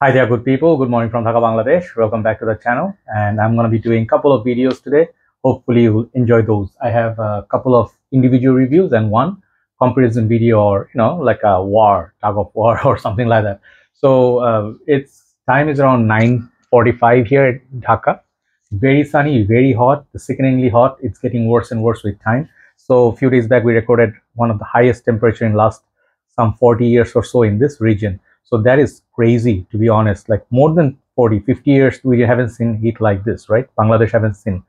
Hi there, good people. Good morning from Dhaka, Bangladesh. Welcome back to the channel. And I'm going to be doing a couple of videos today. Hopefully, you will enjoy those. I have a couple of individual reviews and one comparison video or, you know, like a war, tug of war or something like that. So, uh, it's time is around 9.45 here at Dhaka. Very sunny, very hot, sickeningly hot. It's getting worse and worse with time. So, a few days back, we recorded one of the highest temperature in last some 40 years or so in this region so that is crazy, to be honest. Like more than 40, 50 years, we haven't seen heat like this, right? Bangladesh haven't seen.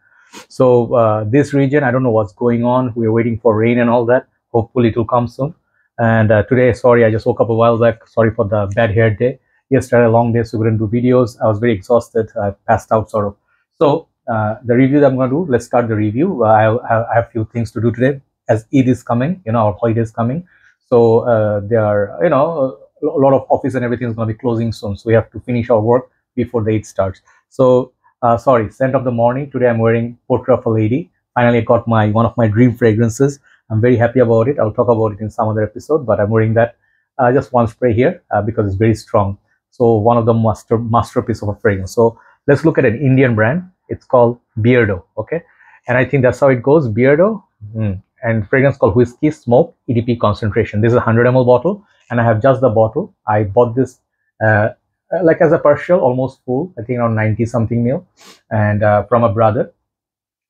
So uh, this region, I don't know what's going on. We're waiting for rain and all that. Hopefully it will come soon. And uh, today, sorry, I just woke up a while back. Sorry for the bad hair day. Yesterday, a long day, so we couldn't do videos. I was very exhausted. I passed out sort of. So uh, the review that I'm going to do, let's start the review. I, I, I have a few things to do today as Eid is coming, you know, our holiday is coming. So uh, there are, you know, a lot of office and everything is going to be closing soon. So we have to finish our work before the Eid starts. So uh, sorry, scent of the morning. Today I'm wearing Portrait of a Lady. Finally, I got my one of my dream fragrances. I'm very happy about it. I'll talk about it in some other episode, but I'm wearing that uh, just one spray here uh, because it's very strong. So one of the master masterpiece of a fragrance. So let's look at an Indian brand. It's called Beardo. Okay, and I think that's how it goes. Beardo. Mm. And fragrance called Whisky Smoke EDP concentration. This is a 100 ml bottle and I have just the bottle. I bought this uh, uh, like as a partial, almost full, I think around 90 something mil, and uh, from a brother.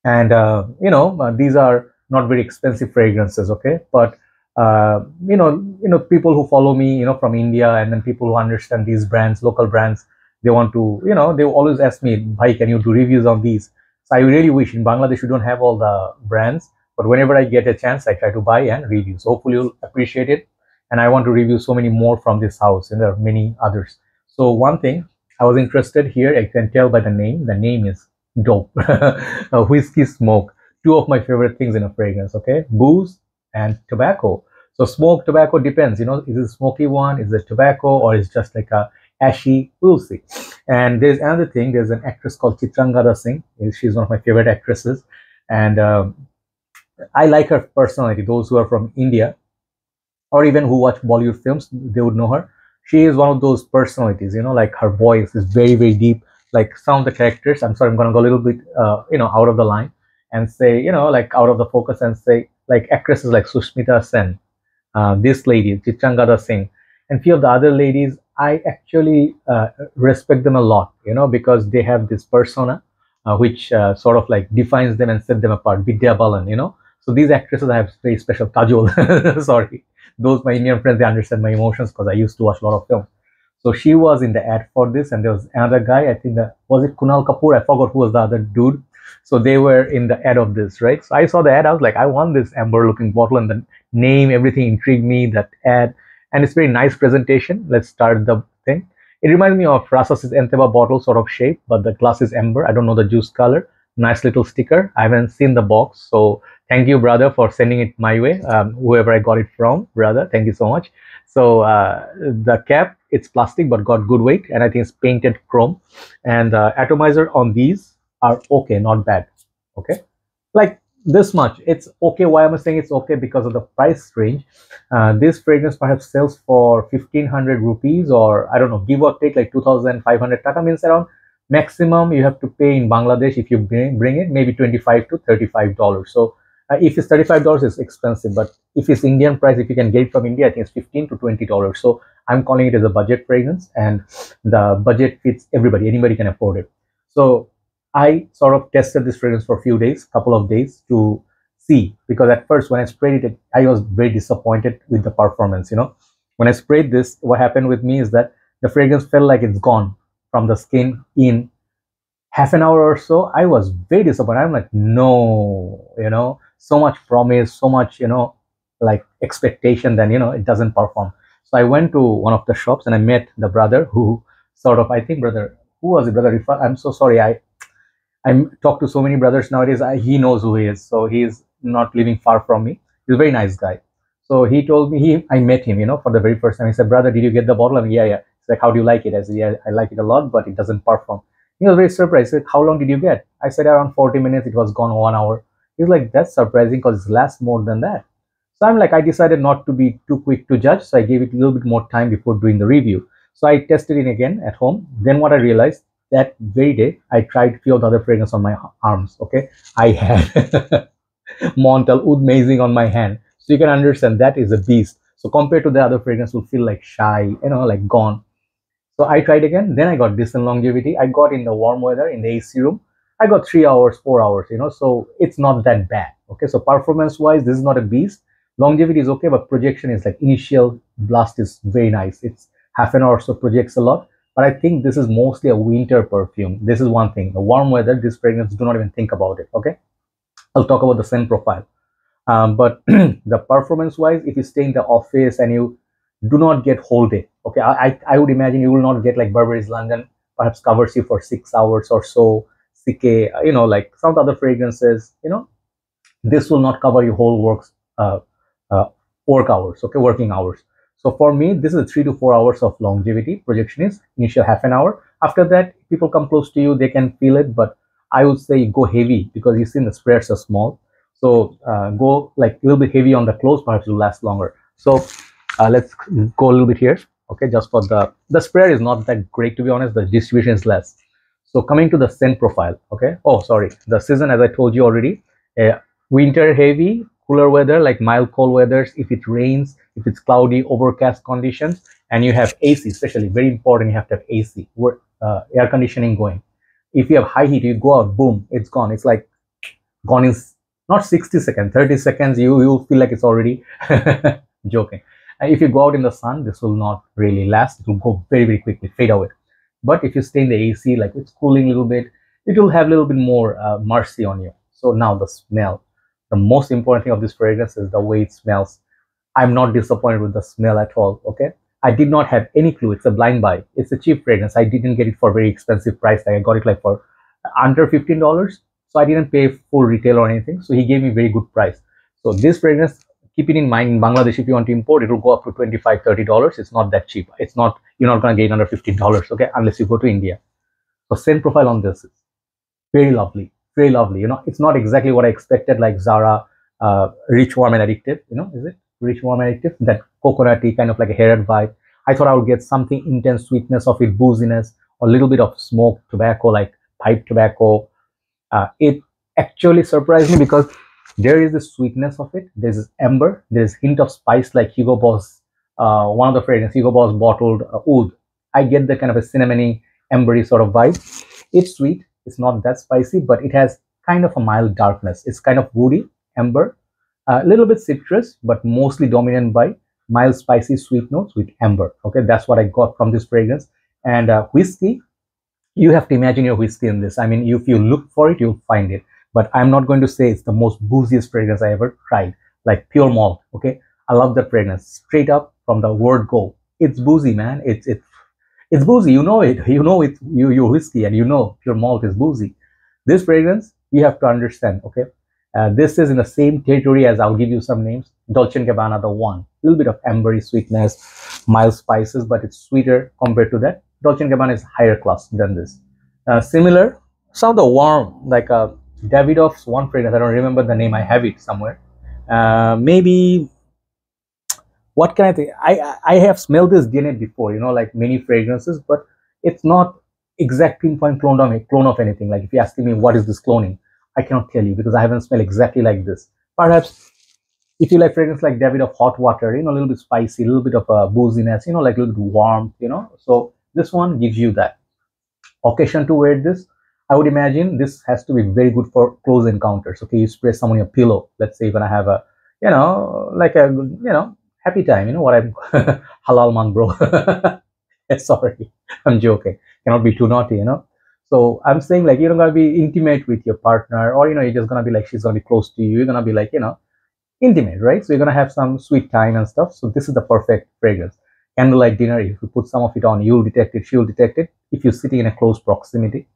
And uh, you know, uh, these are not very expensive fragrances, okay? But uh, you know, you know, people who follow me, you know, from India, and then people who understand these brands, local brands, they want to, you know, they always ask me, "Bhai, can you do reviews on these?" So I really wish in Bangladesh we don't have all the brands, but whenever I get a chance, I try to buy and review. So hopefully you'll appreciate it and I want to review so many more from this house and there are many others. So one thing I was interested here, I can tell by the name, the name is dope. whisky smoke, two of my favorite things in a fragrance, okay? Booze and tobacco. So smoke, tobacco depends, you know, is it smoky one, is it tobacco or is just like a ashy, we'll see. And there's another thing, there's an actress called Chitrangada Singh. She's one of my favorite actresses. And um, I like her personality. Those who are from India, or even who watch Bollywood films, they would know her. She is one of those personalities, you know, like her voice is very, very deep. Like some of the characters, I'm sorry, I'm gonna go a little bit, uh, you know, out of the line and say, you know, like out of the focus and say, like actresses like Sushmita Sen, uh, this lady, Chitrangada Singh, and few of the other ladies, I actually uh, respect them a lot, you know, because they have this persona uh, which uh, sort of like defines them and set them apart. Vidya Balan, you know. So these actresses I have very special Kajol, sorry, those my Indian friends they understand my emotions because I used to watch a lot of films. So she was in the ad for this, and there was another guy. I think that was it Kunal Kapoor. I forgot who was the other dude. So they were in the ad of this, right? So I saw the ad. I was like, I want this amber-looking bottle, and the name, everything intrigued me. That ad, and it's very nice presentation. Let's start the thing. It reminds me of Rasasi's Entebaa bottle sort of shape, but the glass is amber. I don't know the juice color. Nice little sticker. I haven't seen the box, so thank you brother for sending it my way. Um, whoever i got it from brother thank you so much. So uh, the cap it's plastic but got good weight and i think it's painted chrome. And the atomizer on these are okay not bad okay? Like this much. It's okay. Why am i saying it's okay? Because of the price range. Uh, this fragrance perhaps sells for 1500 rupees or i don't know give or take like 2500 taka means around maximum you have to pay in bangladesh if you bring, bring it maybe 25 to 35 dollars. So uh, if it's $35, it's expensive, but if it's Indian price, if you can get it from India, I think it's 15 to $20. So I'm calling it as a budget fragrance and the budget fits everybody, anybody can afford it. So I sort of tested this fragrance for a few days, couple of days to see, because at first when I sprayed it, I was very disappointed with the performance, you know. When I sprayed this, what happened with me is that the fragrance felt like it's gone from the skin in half an hour or so. I was very disappointed. I'm like, no, you know, so much promise, so much, you know, like expectation, then, you know, it doesn't perform. So I went to one of the shops and I met the brother who sort of, I think brother, who was it, brother Rifa? I'm so sorry. I, I talk to so many brothers nowadays. I, he knows who he is. So he's not living far from me. He's a very nice guy. So he told me, he, I met him, you know, for the very first time. He said, brother, did you get the bottle? I yeah, yeah. He's like, how do you like it? I said, yeah, I like it a lot, but it doesn't perform. He was very surprised. How long did you get? I said, around 40 minutes. It was gone one hour. He's like, that's surprising because it lasts more than that. So I'm like, I decided not to be too quick to judge. So I gave it a little bit more time before doing the review. So I tested it again at home. Then what I realized that very day, I tried few of the other fragrance on my arms. Okay, I had Montale Oud Amazing on my hand. So you can understand that is a beast. So compared to the other fragrance, will feel like shy, you know, like gone. So I tried again. Then I got decent longevity. I got in the warm weather in the AC room. I got three hours, four hours, you know, so it's not that bad. Okay, so performance wise, this is not a beast. Longevity is okay, but projection is like initial blast is very nice. It's half an hour so projects a lot. But I think this is mostly a winter perfume. This is one thing. The warm weather, this fragrance, do not even think about it. Okay, I'll talk about the scent profile. Um, but the performance wise, if you stay in the office and you do not get whole day, okay, I, I would imagine you will not get like Burberry's London perhaps covers you for six hours or so CK, you know, like some other fragrances, you know, this will not cover your whole works, uh, uh, work hours, okay, working hours. So for me, this is three to four hours of longevity. Projection is initial half an hour. After that, people come close to you, they can feel it, but I would say go heavy because you see the spreads are small. So uh, go like a little bit heavy on the clothes, perhaps will last longer. So uh, let's go a little bit here. Okay, just for the the spread is not that great to be honest. The distribution is less. So coming to the scent profile, okay. Oh, sorry. The season, as I told you already, uh, winter heavy, cooler weather, like mild cold weathers. If it rains, if it's cloudy, overcast conditions, and you have AC, especially very important, you have to have AC, uh, air conditioning going. If you have high heat, you go out, boom, it's gone. It's like gone in not 60 seconds, 30 seconds. You you feel like it's already joking. If you go out in the sun, this will not really last. It will go very very quickly, fade away. But if you stay in the AC, like it's cooling a little bit, it will have a little bit more uh, mercy on you. So now the smell. The most important thing of this fragrance is the way it smells. I'm not disappointed with the smell at all. Okay. I did not have any clue. It's a blind buy. It's a cheap fragrance. I didn't get it for very expensive price. Like I got it like for under $15. So I didn't pay full retail or anything. So he gave me very good price. So this fragrance keep it in mind in Bangladesh, if you want to import, it will go up to 25 $30. It's not that cheap. It's not, you're not going to get under $15, okay, unless you go to India. So scent profile on this is very lovely, very lovely. You know, it's not exactly what I expected, like Zara, uh, rich, warm, and addictive. You know, is it rich, warm, and addictive? That coconutty kind of like a hair vibe. I thought I would get something intense sweetness of it, booziness, a little bit of smoke, tobacco, like pipe tobacco. Uh, it actually surprised me because there is the sweetness of it. There's amber. There's hint of spice like hugo boss uh, one of the fragrance hugo boss bottled uh, oud. I get the kind of a cinnamony ambery sort of vibe. It's sweet. It's not that spicy but it has kind of a mild darkness. It's kind of woody amber a little bit citrus but mostly dominant by mild spicy sweet notes with amber. Okay that's what i got from this fragrance. And uh, whiskey. You have to imagine your whiskey in this. I mean if you look for it you'll find it but I'm not going to say it's the most booziest fragrance I ever tried, like pure malt. Okay, I love the fragrance straight up from the word go. It's boozy, man. It's it's it's boozy. You know it. You know it. You you whiskey, and you know pure malt is boozy. This fragrance you have to understand. Okay, uh, this is in the same territory as I'll give you some names. Dolce & Gabbana, the one, a little bit of ambery sweetness, mild spices, but it's sweeter compared to that. Dolce & Gabbana is higher class than this. Uh, similar, some of the warm, like a uh, Davidoff's one fragrance. I don't remember the name. I have it somewhere. Uh, maybe what can I think? I I have smelled this DNA before. You know, like many fragrances, but it's not exact pinpoint clone of clone of anything. Like if you're asking me what is this cloning, I cannot tell you because I haven't smelled exactly like this. Perhaps if you like fragrance like Davidoff hot water, you know, a little bit spicy, a little bit of a booziness, you know, like a little bit warm, you know. So this one gives you that. Occasion to wear this I would imagine this has to be very good for close encounters. Okay, you spray someone your pillow. Let's say when I have a, you know, like a, you know, happy time. You know what I'm, halal man, bro. Sorry, I'm joking. Cannot be too naughty, you know. So I'm saying like you're gonna be intimate with your partner, or you know, you're just gonna be like she's gonna be close to you. You're gonna be like you know, intimate, right? So you're gonna have some sweet time and stuff. So this is the perfect fragrance. Candlelight dinner. If you put some of it on, you'll detect it. She'll detect it. If you're sitting in a close proximity,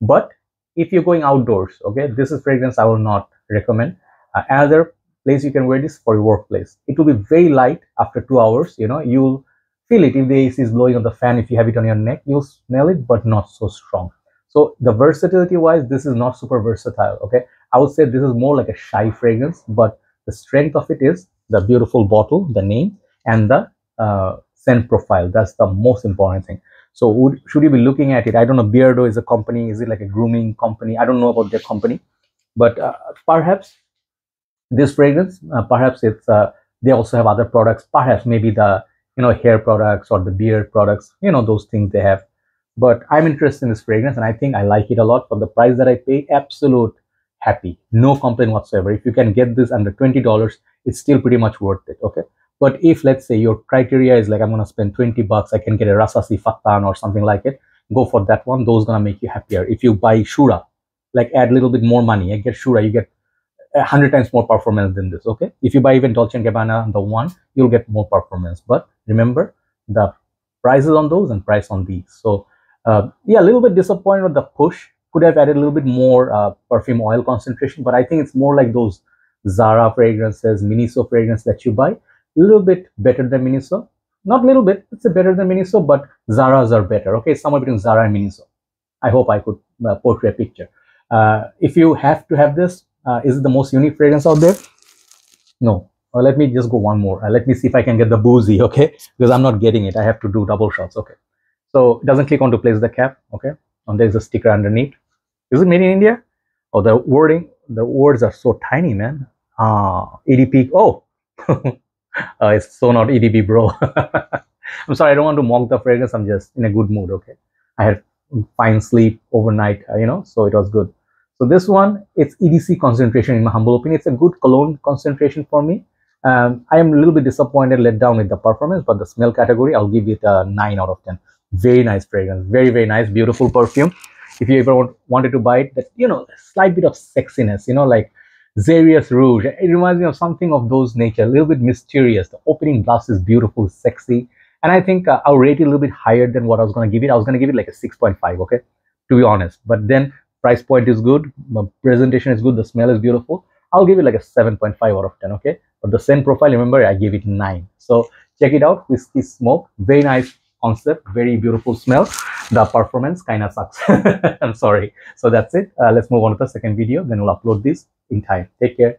but if you're going outdoors okay this is fragrance i will not recommend. Uh, another place you can wear this for your workplace. It will be very light after two hours you know you'll feel it. If the ac is blowing on the fan if you have it on your neck you'll smell it but not so strong. So the versatility wise this is not super versatile okay? I would say this is more like a shy fragrance but the strength of it is the beautiful bottle the name and the uh, scent profile. That's the most important thing. So should you be looking at it? I don't know. Beardo is a company. Is it like a grooming company? I don't know about their company, but uh, perhaps this fragrance, uh, perhaps it's uh, they also have other products. Perhaps maybe the you know hair products or the beard products. You know those things they have. But I'm interested in this fragrance, and I think I like it a lot for the price that I pay. Absolute happy, no complaint whatsoever. If you can get this under twenty dollars, it's still pretty much worth it. Okay. But if let's say your criteria is like I'm gonna spend 20 bucks, I can get a Rasasi Fattan or something like it, go for that one. Those gonna make you happier. If you buy Shuhrah, like add a little bit more money, I get Shuhrah, you get a hundred times more performance than this. Okay. If you buy even Dolce & Gabbana, the one, you'll get more performance. But remember the prices on those and price on these. So uh, yeah, a little bit disappointed with the push. Could have added a little bit more uh, perfume oil concentration, but I think it's more like those Zara fragrances, Miniso fragrance that you buy little bit better than Miniso. Not little bit, it's a better than Miniso, but Zara's are better. Okay, somewhere between Zara and Miniso. I hope I could uh, portray a picture. Uh, if you have to have this, uh, is it the most unique fragrance out there? No. Uh, let me just go one more. Uh, let me see if I can get the boozy, okay? Because I'm not getting it. I have to do double shots, okay? So it doesn't click on to place the cap, okay? And there's a sticker underneath. Is it made in India? Oh, the wording, the words are so tiny, man. Ah, EDP. Oh, uh, it's so not EDP, bro. I'm sorry, I don't want to mock the fragrance. I'm just in a good mood. Okay, I had fine sleep overnight, uh, you know, so it was good. So this one, it's EDC concentration in my humble opinion. It's a good cologne concentration for me. Um, I am a little bit disappointed, let down with the performance, but the smell category, I'll give it a 9 out of 10. Very nice fragrance, very, very nice, beautiful perfume. If you ever want, wanted to buy it, that, you know, slight bit of sexiness, you know, like Xeryus Rouge. It reminds me of something of those nature, a little bit mysterious. The opening glass is beautiful, sexy. And I think uh, I'll rate it a little bit higher than what I was going to give it. I was going to give it like a 6.5, okay? To be honest. But then price point is good, the presentation is good, the smell is beautiful. I'll give it like a 7.5 out of 10, okay? But the scent profile, remember, I gave it 9. So check it out, Whisky Smoke. Very nice concept, very beautiful smell. The performance kind of sucks. I'm sorry. So that's it. Uh, let's move on to the second video. Then we'll upload this in time. Take care.